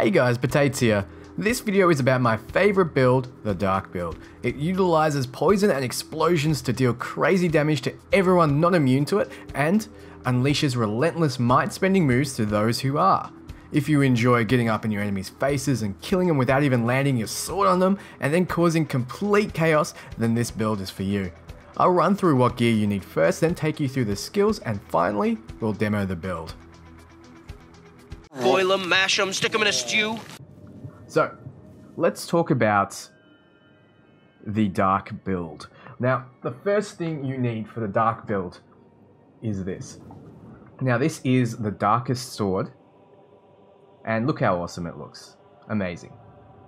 Hey guys, Potates here. This video is about my favorite build, the Dark build. It utilizes poison and explosions to deal crazy damage to everyone not immune to it, and unleashes relentless might spending moves to those who are. If you enjoy getting up in your enemies' faces and killing them without even landing your sword on them, and then causing complete chaos, then this build is for you. I'll run through what gear you need first, then take you through the skills, and finally, we'll demo the build. Boil them, mash them, stick them in a stew. So, let's talk about the dark build. Now, the first thing you need for the dark build is this. Now, this is the darkest sword, and look how awesome it looks. Amazing.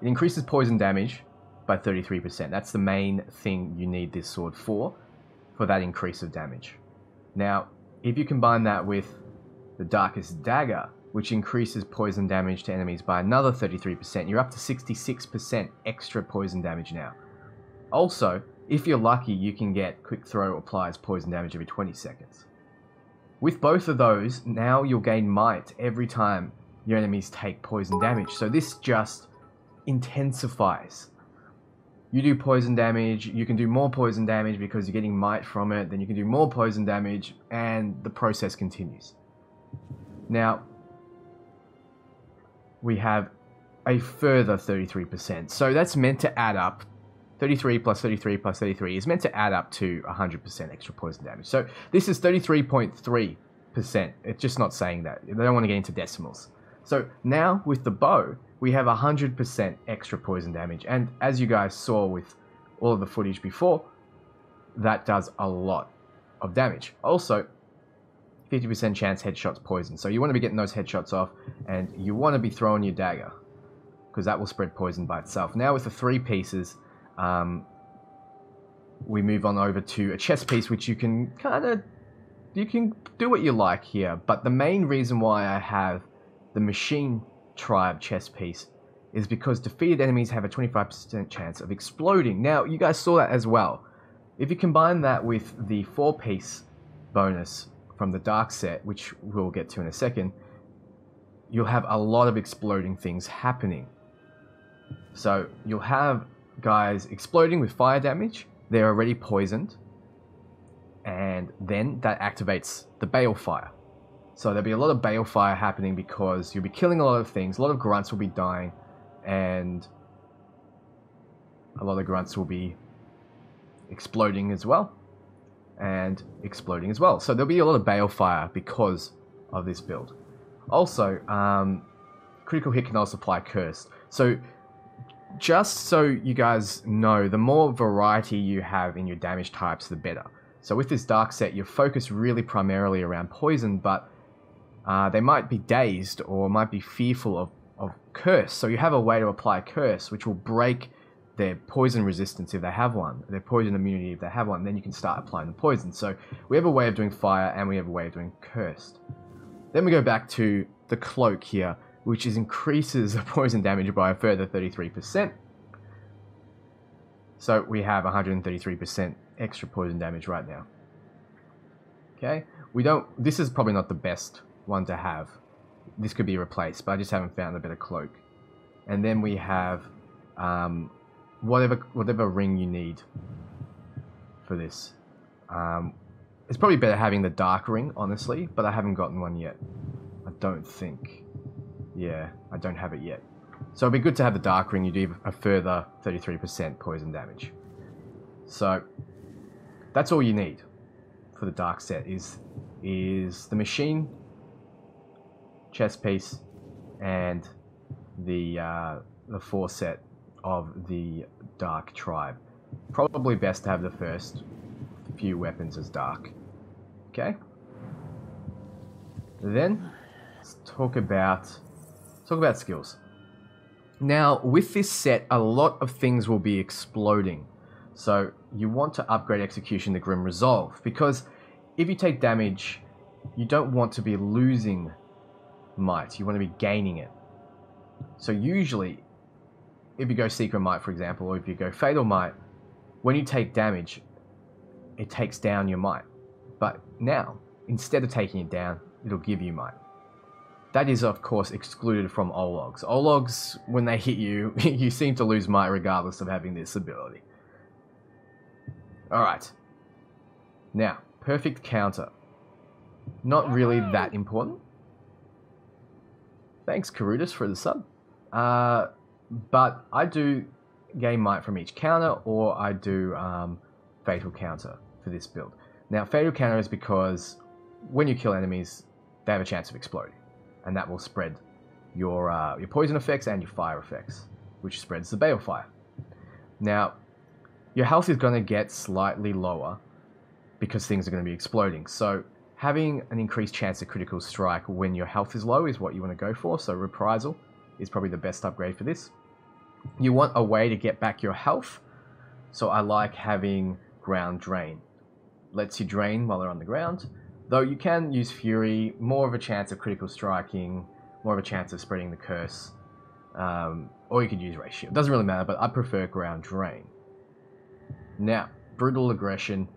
It increases poison damage by 33%. That's the main thing you need this sword for, for that increase of damage. Now, if you combine that with the darkest dagger, which increases poison damage to enemies by another 33%. You're up to 66% extra poison damage now. Also, if you're lucky, you can get Quick Throw applies poison damage every 20 seconds. With both of those, now you'll gain might every time your enemies take poison damage. So this just intensifies. You do poison damage, you can do more poison damage because you're getting might from it, then you can do more poison damage, and the process continues. Now, we have a further 33%. So that's meant to add up. 33 plus 33 plus 33 is meant to add up to 100% extra poison damage. So this is 33.3%. It's just not saying that. They don't want to get into decimals. So now with the bow, we have 100% extra poison damage. And as you guys saw with all of the footage before, that does a lot of damage. Also, 50% chance headshots poison. So you want to be getting those headshots off, and you want to be throwing your dagger, because that will spread poison by itself. Now with the three pieces, um, we move on over to a chest piece, which you can kind of, you can do what you like here. But the main reason why I have the machine tribe chest piece is because defeated enemies have a 25% chance of exploding. Now, you guys saw that as well. If you combine that with the four piece bonus from the dark set, which we'll get to in a second, you'll have a lot of exploding things happening. So you'll have guys exploding with fire damage, they're already poisoned, and then that activates the balefire. So there'll be a lot of balefire happening because you'll be killing a lot of things, a lot of grunts will be dying, and a lot of grunts will be exploding as well and exploding as well. So there'll be a lot of balefire because of this build. Also, um, critical hit can also apply cursed. So just so you guys know, the more variety you have in your damage types, the better. So with this dark set, you're focused really primarily around poison, but uh, they might be dazed or might be fearful of, of curse. So you have a way to apply curse, which will break their poison resistance if they have one, their poison immunity if they have one, then you can start applying the poison. So we have a way of doing fire and we have a way of doing cursed. Then we go back to the cloak here, which is increases the poison damage by a further 33%. So we have 133% extra poison damage right now. Okay, we don't. This is probably not the best one to have. This could be replaced, but I just haven't found a better cloak. And then we have um, whatever whatever ring you need for this. Um, it's probably better having the dark ring, honestly, but I haven't gotten one yet. I don't think. Yeah, I don't have it yet. So it'd be good to have the dark ring. You do a further 33% poison damage. So that's all you need for the dark set is is the machine, chest piece, and the uh, the four set of the Dark Tribe. Probably best to have the first few weapons as Dark. Okay? Then, let's talk about, talk about skills. Now, with this set, a lot of things will be exploding. So, you want to upgrade Execution the Grim Resolve, because if you take damage, you don't want to be losing might, you want to be gaining it. So usually, if you go Secret Might, for example, or if you go Fatal Might, when you take damage, it takes down your might. But now, instead of taking it down, it'll give you might. that is, of course, excluded from Ologs. Ologs, when they hit you, you seem to lose might regardless of having this ability. Alright. Now, perfect counter. Not really that important. Thanks, Karutis, for the sub. Uh, but I do gain might from each counter, or I do um, fatal counter for this build. Now, fatal counter is because when you kill enemies, they have a chance of exploding, and that will spread your uh, your poison effects and your fire effects, which spreads the balefire. Now, your health is going to get slightly lower because things are going to be exploding. So having an increased chance of critical strike when your health is low is what you want to go for. So reprisal is probably the best upgrade for this. You want a way to get back your health. So I like having ground drain. Lets you drain while they're on the ground. Though you can use Fury, more of a chance of critical striking, more of a chance of spreading the curse. Um, or you could use ratio. It doesn't really matter, but I prefer ground drain. Now, brutal aggression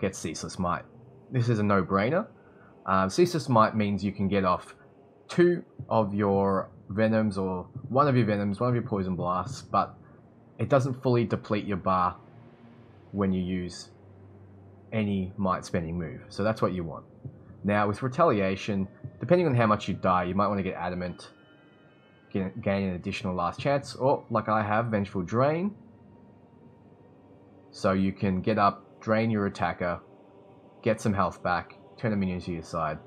gets ceaseless might. This is a no-brainer. Um, ceaseless might means you can get off two of your venoms or one of your venoms, one of your poison blasts, but it doesn't fully deplete your bar when you use any might spending move. So that's what you want. Now with retaliation, depending on how much you die, you might want to get adamant, get, gain an additional last chance, or like I have, vengeful drain, so you can get up, drain your attacker, get some health back, turn a minion to your side.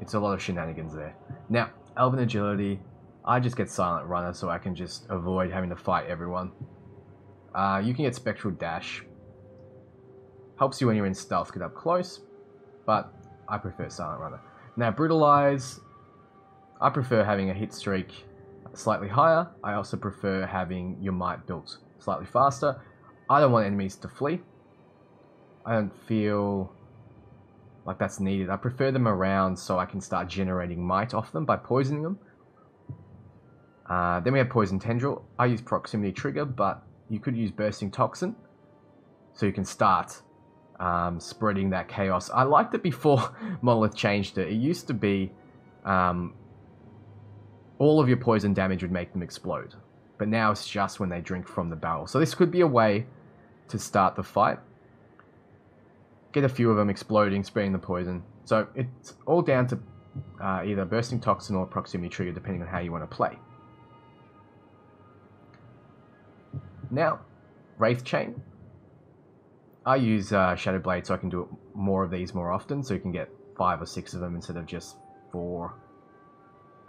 It's a lot of shenanigans there. Now, Elven Agility, I just get Silent Runner so I can just avoid having to fight everyone. Uh, you can get Spectral Dash. Helps you when you're in stealth get up close, but I prefer Silent Runner. Now, Brutalize, I prefer having a hit streak slightly higher. I also prefer having your might built slightly faster. I don't want enemies to flee. I don't feel like that's needed. I prefer them around so I can start generating might off them by poisoning them. Uh, then we have Poison Tendril. I use Proximity Trigger, but you could use Bursting Toxin. So you can start um, spreading that chaos. I liked it before Monolith changed it. It used to be um, all of your poison damage would make them explode but now it's just when they drink from the barrel. So this could be a way to start the fight. Get a few of them exploding, spraying the poison. So it's all down to uh, either bursting toxin or proximity trigger, depending on how you want to play. Now, Wraith Chain. I use uh, Shadow Blade so I can do more of these more often, so you can get five or six of them instead of just four.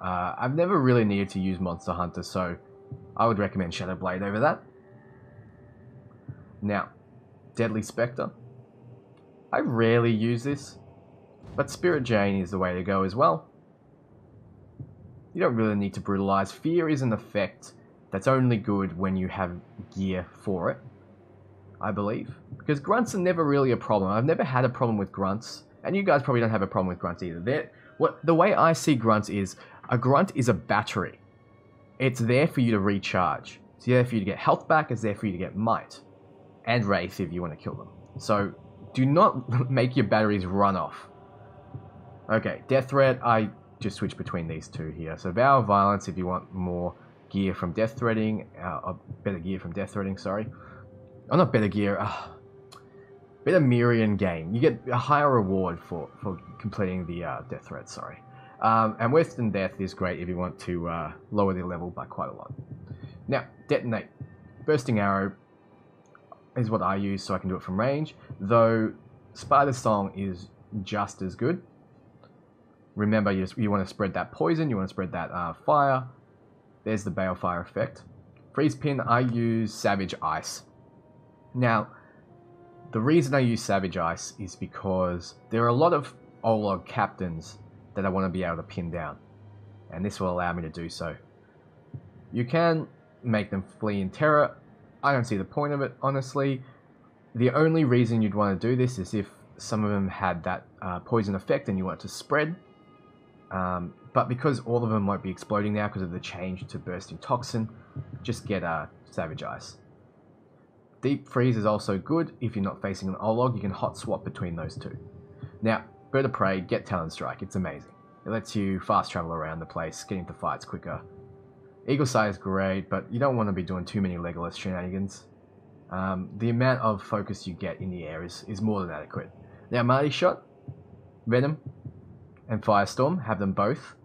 Uh, I've never really needed to use Monster Hunter, so I would recommend Shadow Blade over that. Now, Deadly Spectre. I rarely use this, but Spirit Jane is the way to go as well. You don't really need to brutalize. Fear is an effect that's only good when you have gear for it, I believe. Because grunts are never really a problem. I've never had a problem with grunts, and you guys probably don't have a problem with grunts either. They're, what the way I see grunts is a grunt is a battery it's there for you to recharge. It's there for you to get health back, it's there for you to get might. And Wraith if you want to kill them. So do not make your batteries run off. Okay, Death Threat, I just switch between these two here. So Vow of Violence if you want more gear from Death Threading, uh, better gear from Death Threading, sorry. Oh, not better gear, uh, better Mirian gain. You get a higher reward for, for completing the uh, Death Threat, sorry. Um, and Than Death is great if you want to uh, lower the level by quite a lot. Now, Detonate. Bursting Arrow is what I use so I can do it from range, though Spider Song is just as good. Remember, you, you want to spread that poison, you want to spread that uh, fire. There's the Balefire effect. Freeze Pin, I use Savage Ice. Now, the reason I use Savage Ice is because there are a lot of Olog captains that I want to be able to pin down. And this will allow me to do so. You can make them flee in terror. I don't see the point of it, honestly. The only reason you'd want to do this is if some of them had that uh, poison effect and you want it to spread. Um, but because all of them won't be exploding now because of the change to bursting toxin, just get uh, Savage Ice. Deep Freeze is also good if you're not facing an Olog, you can hot swap between those two. Now, Bird of Prey, get Talon Strike, it's amazing. It lets you fast travel around the place, get into fights quicker. Eagle Sight is great, but you don't want to be doing too many Legolas shenanigans. Um, the amount of focus you get in the air is, is more than adequate. Now, Mighty Shot, Venom, and Firestorm have them both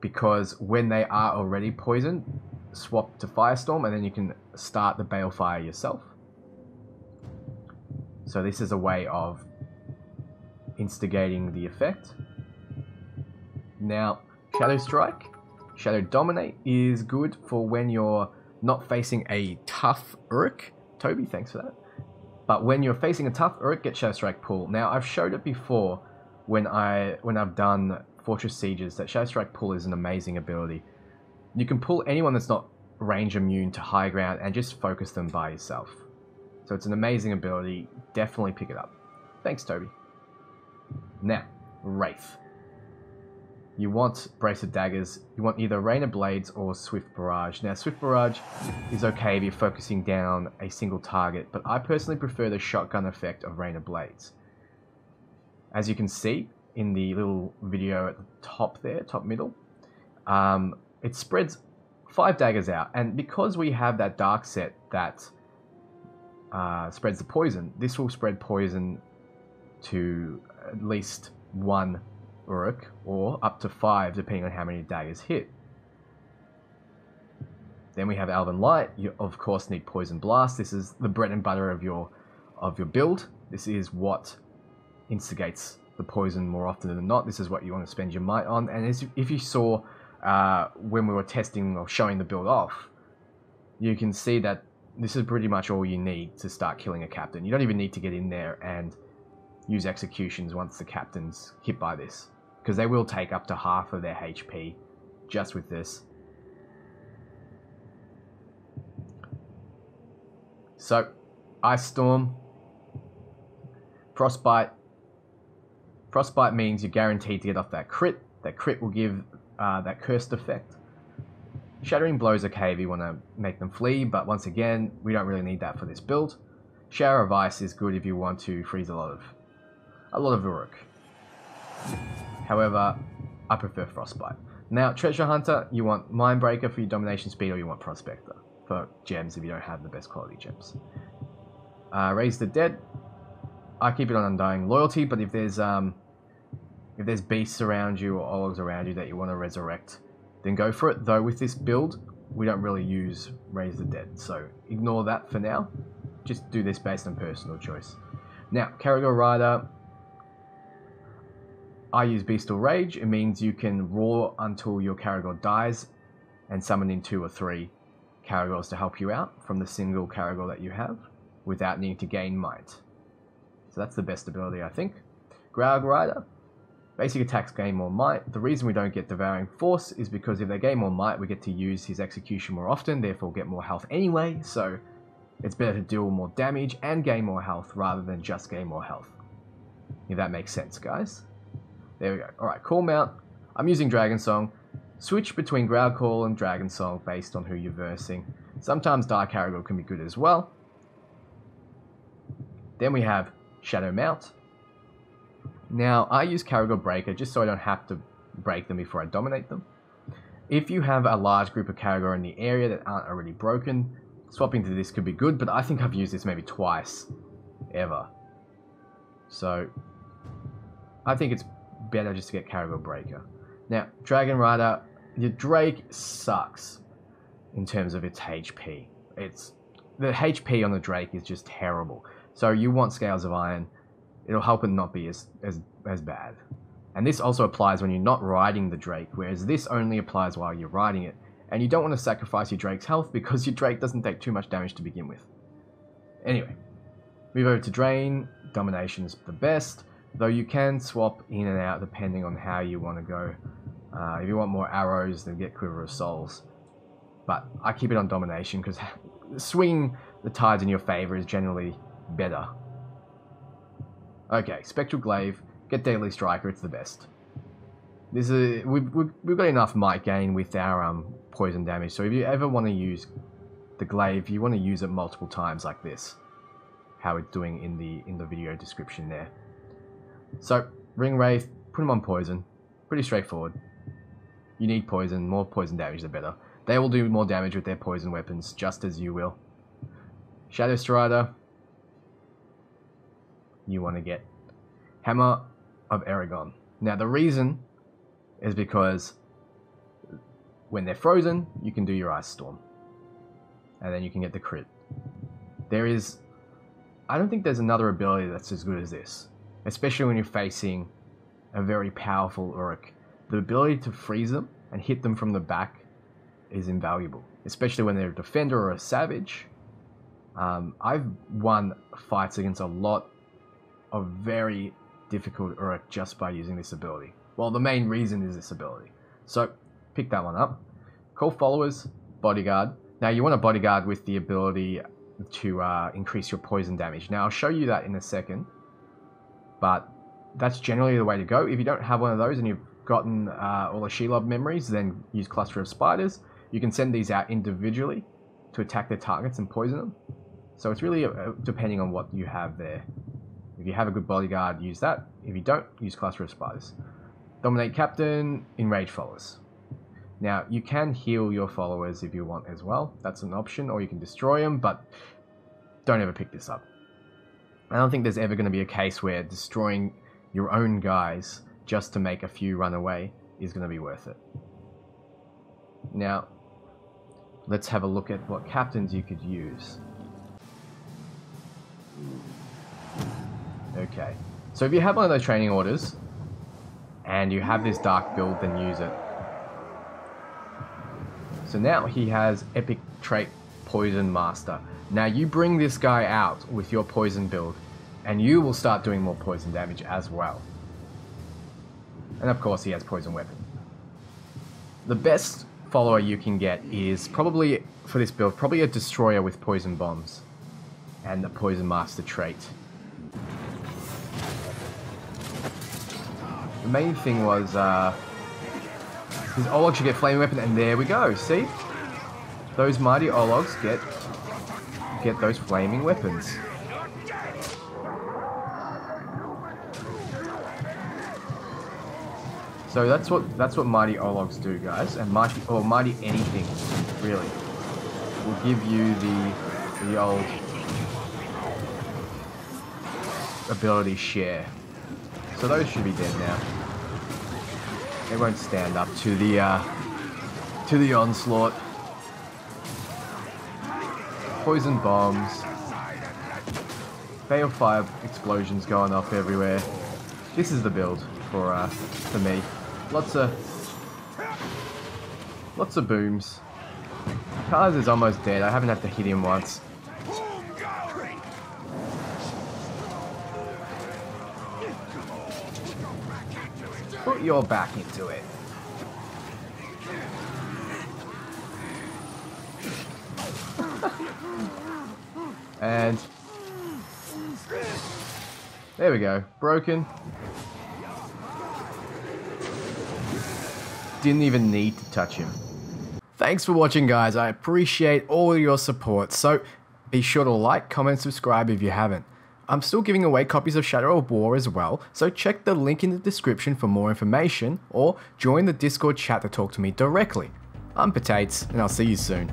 because when they are already poisoned, swap to Firestorm and then you can start the Balefire yourself. So this is a way of instigating the effect. Now, Shadow Strike, Shadow Dominate is good for when you're not facing a tough Uruk. Toby, thanks for that. But when you're facing a tough Uruk, get Shadow Strike pull. Now, I've showed it before when I when I've done Fortress Sieges that Shadow Strike pull is an amazing ability. You can pull anyone that's not range immune to high ground and just focus them by yourself. So it's an amazing ability. Definitely pick it up. Thanks, Toby. Now, Wraith. You want Brace of Daggers. You want either Rain of Blades or Swift Barrage. Now, Swift Barrage is okay if you're focusing down a single target, but I personally prefer the shotgun effect of Rain of Blades. As you can see in the little video at the top there, top middle, um, it spreads five daggers out. And because we have that dark set that uh, spreads the poison, this will spread poison to at least one Uruk or up to five depending on how many daggers hit. Then we have Elven Light. You of course need Poison Blast. This is the bread and butter of your of your build. This is what instigates the poison more often than not. This is what you want to spend your might on. And as, if you saw uh, when we were testing or showing the build off, you can see that this is pretty much all you need to start killing a captain. You don't even need to get in there and use executions once the captain's hit by this, because they will take up to half of their HP just with this. So, Ice Storm, Frostbite. Frostbite means you're guaranteed to get off that crit. That crit will give uh, that cursed effect. Shattering Blows okay if you want to make them flee, but once again, we don't really need that for this build. Shower of Ice is good if you want to freeze a lot of a lot of Uruk. However, I prefer Frostbite. Now, Treasure Hunter, you want Mindbreaker for your domination speed, or you want Prospector for gems if you don't have the best quality gems. Uh, Raise the Dead, I keep it on Undying Loyalty, but if there's um, if there's beasts around you or olives around you that you want to resurrect, then go for it. Though with this build, we don't really use Raise the Dead, so ignore that for now. Just do this based on personal choice. Now, Caragor Rider, I use Bestial Rage. It means you can roar until your Caragor dies and summon in two or three Caragors to help you out from the single Caragor that you have without needing to gain might. So that's the best ability, I think. Graug Rider, basic attacks gain more might. The reason we don't get Devouring Force is because if they gain more might, we get to use his execution more often, therefore get more health anyway, so it's better to deal more damage and gain more health rather than just gain more health. If that makes sense, guys. There we go. Alright, Call Mount. I'm using Dragon Song. Switch between Ground Call and Dragon Song based on who you're versing. Sometimes Dark Caragor can be good as well. Then we have Shadow Mount. Now, I use Caragor Breaker just so I don't have to break them before I dominate them. If you have a large group of Caragor in the area that aren't already broken, swapping to this could be good, but I think I've used this maybe twice ever. So, I think it's better just to get Caragor Breaker. Now, Dragon Rider, your Drake sucks in terms of its HP. It's the HP on the Drake is just terrible. So you want Scales of Iron. It'll help it not be as, as, as bad. And this also applies when you're not riding the Drake, whereas this only applies while you're riding it. And you don't want to sacrifice your Drake's health because your Drake doesn't take too much damage to begin with. Anyway, move over to Drain. Domination's the best, though you can swap in and out depending on how you want to go. Uh, if you want more arrows, then get Quiver of Souls. But I keep it on Domination because swinging the tides in your favor is generally better. Okay, Spectral Glaive, get Deadly Striker, it's the best. This is we've, we've, we've got enough might gain with our um, poison damage, so if you ever want to use the glaive, you want to use it multiple times like this. How it's doing in the in the video description there. So, Ring Wraith, put him on poison. Pretty straightforward. You need poison, more poison damage the better. They will do more damage with their poison weapons, just as you will. Shadow Strider. You want to get Hammer of Eragon. Now the reason is because when they're frozen, you can do your Ice Storm. And then you can get the crit. There is... I don't think there's another ability that's as good as this. Especially when you're facing a very powerful Uruk. The ability to freeze them and hit them from the back is invaluable. Especially when they're a defender or a savage. Um, I've won fights against a lot of very difficult Uruk just by using this ability. Well, the main reason is this ability. So, pick that one up. Call followers, bodyguard. Now, you want a bodyguard with the ability to uh, increase your poison damage. Now, I'll show you that in a second. But that's generally the way to go. If you don't have one of those and you've gotten uh, all the Shelob memories, then use Cluster of Spiders. You can send these out individually to attack their targets and poison them. So it's really uh, depending on what you have there. If you have a good bodyguard, use that. If you don't, use Cluster of Spiders. Dominate Captain, Enrage Followers. Now, you can heal your followers if you want as well. That's an option, or you can destroy them, but don't ever pick this up. I don't think there's ever going to be a case where destroying your own guys just to make a few run away is going to be worth it. Now, let's have a look at what captains you could use. Okay, so if you have one of those training orders, and you have this dark build, then use it. So now he has Epic Trait Poison Master. Now you bring this guy out with your poison build, and you will start doing more poison damage as well. And of course he has poison weapon. The best follower you can get is probably, for this build, probably a destroyer with poison bombs. And the poison master trait. The main thing was, uh, his Olog should get flaming weapon, and there we go, see? Those mighty Ologs get, get those flaming weapons. So that's what that's what mighty Ologs do, guys, and mighty or mighty anything, really, will give you the the old ability share. So those should be dead now. They won't stand up to the uh, to the onslaught. Poison bombs. Balefire explosions going off everywhere. This is the build for uh, for me. Lots of lots of booms. Kaz is almost dead. I haven't had to hit him once. Put your back into it. And there we go. Broken. Didn't even need to touch him. Thanks for watching guys, I appreciate all your support, so be sure to like, comment, subscribe if you haven't. I'm still giving away copies of Shadow of War as well, so check the link in the description for more information, or join the Discord chat to talk to me directly. I'm Potates, and I'll see you soon.